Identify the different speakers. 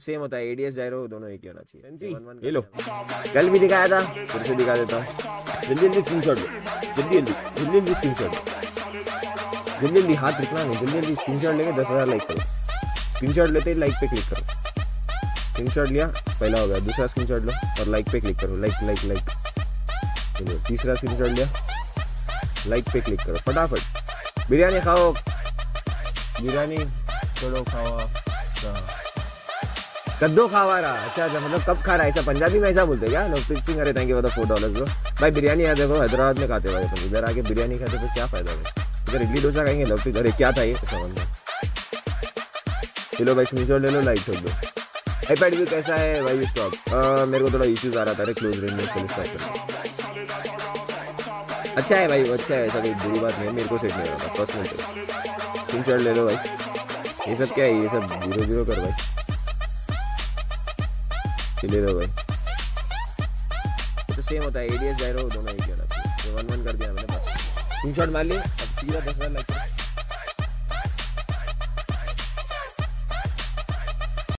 Speaker 1: Same होता है ADS जायरो दोनों एक ही होना चाहिए। ये लो। कल भी दिखाया था फिर से दिखा देता हूँ। जल्दी जल्दी स्क्रीन शॉट जल्दी जल्दी जल्दी जल्दी स्क्रीन शॉट जल्दी जल्दी हाथ रुकना नहीं जल्दी जल्दी स्क्रीन शॉट लेके दस हज़ार लाइक करो। स्क्रीन शॉट लेते ही लाइक पे क्लिक करो। स्क्रीन शॉट लिया पहला हो गया दूसरा स्क्रीन शॉट लो और लाइक पे क्लिक करो। लाइक लाइक लाइक चलो तीसरा स्क्रीन शॉट लिया। लाइक पे क्लिक करो फटाफट। बिरयानी खाओ। बिरयानी चलो खाओ अच्छा। कद्दू खावा रहा। अच्छा अच्छा मतलब कब खा रहा है? ऐसा पंजाबी में ऐसा बोलते हैं क्या? लवप्रीत सिंह अरे thank you for four dollars bro भाई, बिरयानी है देखो, हैदराबाद में खाते भाई अपन इधर आके बिरयानी खाते तो क्या फ़ायदा भाई इधर इडली डोसा खाएँगे लवप्रीत अरे, क्या था ये? समझ चलो भाई स्क्रीन ले लो लाइक ठोक दो। आईपैड भी कैसा है? भाई स्टॉक मेरे को थोड़ा इश्यूज़ आ रहा था क्लोज रेंज में अच्छा है भाई अच्छा है, ऐसा कोई बुरी बात नहीं मेरे को सेट नहीं हो रहा पर्सनल स्क्रीन ले लो भाई। ये सब क्या है? ये सब ज़ीरो ज़ीरो कर भाई। चले लो भाई। तो सेम होता है एडीएस जायरो दोनों एक ही होना चाहिए वन वन कर दिया मैंने, बस। शॉट मार लिया अब सीधा दस हज़ार लाइक